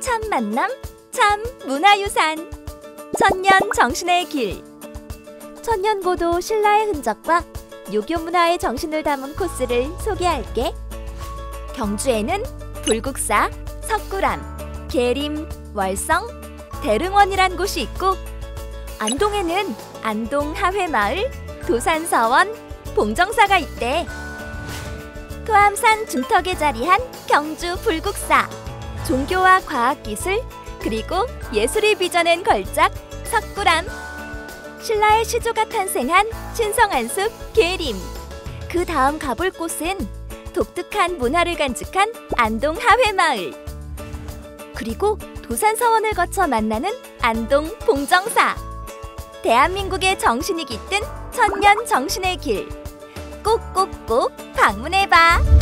참 만남, 참 문화유산. 천년 정신의 길. 천년고도 신라의 흔적과 유교 문화의 정신을 담은 코스를 소개할게. 경주에는 불국사, 석굴암, 계림, 월성, 대릉원이란 곳이 있고 안동에는 안동 하회마을, 도산서원, 봉정사가 있대. 토암산 중턱에 자리한 경주 불국사. 종교와 과학기술 그리고 예술이 빚어낸 걸작 석굴암. 신라의 시조가 탄생한 신성한 숲 계림. 그 다음 가볼 곳은 독특한 문화를 간직한 안동 하회마을. 그리고 도산서원을 거쳐 만나는 안동 봉정사. 대한민국의 정신이 깃든 천년 정신의 길. 꼭꼭꼭 방문해봐.